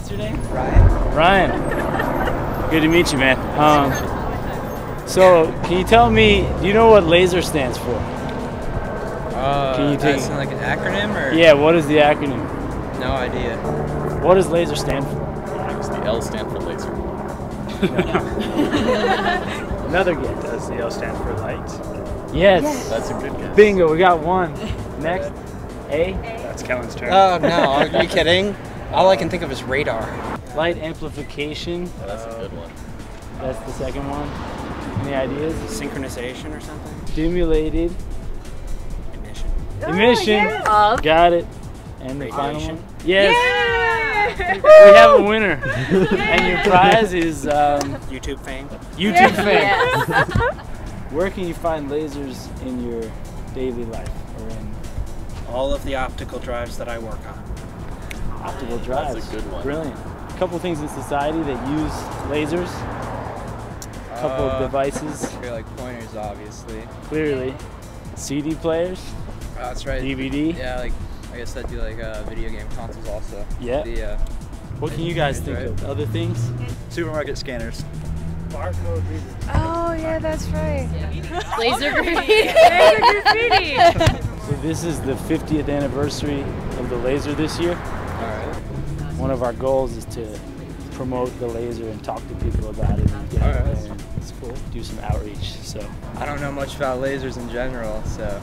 What's your name? Ryan. Ryan. Good to meet you, man. Um, so, can you tell me, do you know what laser stands for? Uh, Can you take- as in like an acronym or? Yeah, what is the acronym? No idea. What does laser stand for? Does the L stand for laser? Another guess. Does the L stand for light? Yes. That's a good guess. Bingo, we got one. Next. A. That's Kellen's turn. Oh no, are you kidding? All I can think of is radar. Light amplification. That's a good one. That's the second one. Any ideas? Synchronization or something? Stimulated Emission. emission. Oh, yes. Got it. And the final Radiation. one. Yes. Yeah. We have a winner. and your prize is um, YouTube fame. YouTube fame. Where can you find lasers in your daily life or in All of the optical drives that I work on. optical drives? good one. Brilliant. A couple things in society that use lasers. A couple Uh, of devices, Feel like pointers, obviously. clearly. CD players, Oh, that's right. DVD. Yeah, like I guess I do like uh, video game consoles also. Yeah. The, uh, What can you guys think Right. of? Other things? Supermarket scanners. Barcode readers. Oh, yeah, that's right. Laser graffiti. Laser graffiti. So this is the 50th anniversary of the laser this year. all right. One of our goals is to promote the laser and talk to people about it and get out Alright. That's cool. do some outreach. So I don't know much about lasers in general, so